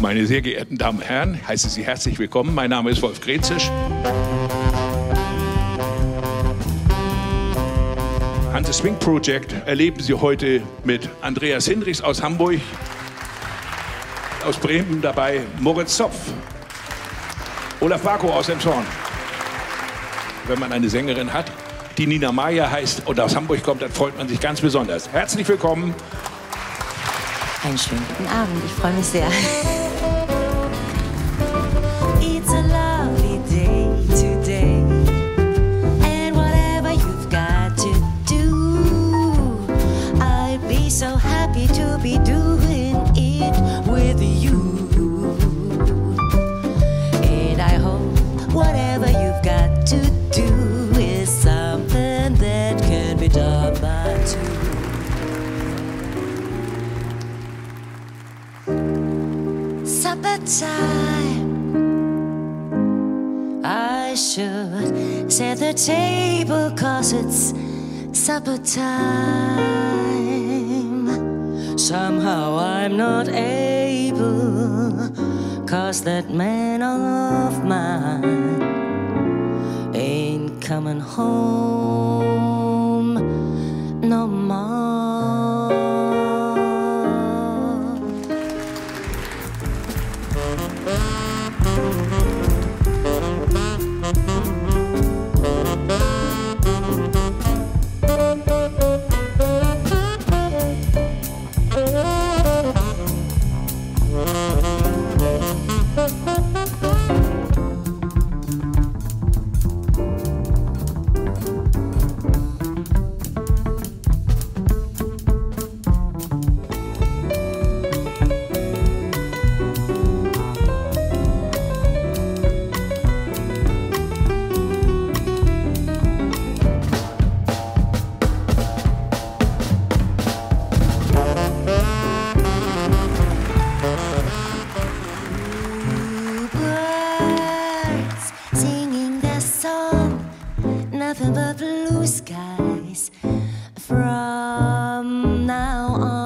Meine sehr geehrten Damen und Herren, heiße Sie herzlich willkommen. Mein Name ist Wolf Grezisch. Hanse Swing Project erleben Sie heute mit Andreas Hindrichs aus Hamburg, aus Bremen dabei Moritz Zopf, Olaf Wako aus Emshorn. Wenn man eine Sängerin hat, die Nina Maya heißt und aus Hamburg kommt, dann freut man sich ganz besonders. Herzlich willkommen. Einen schönen guten Abend, ich freue mich sehr. Be doing it with you. And I hope whatever you've got to do is something that can be done by two. Supper time. I should set the table cause it's supper time. Somehow I'm not able cause that man of mine ain't coming home no more. But blue skies from now on.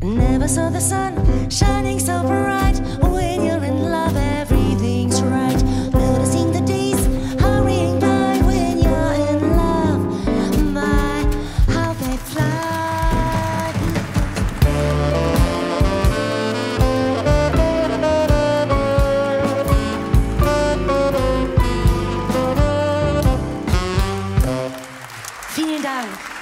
Never saw the sun shining so bright Vielen Dank.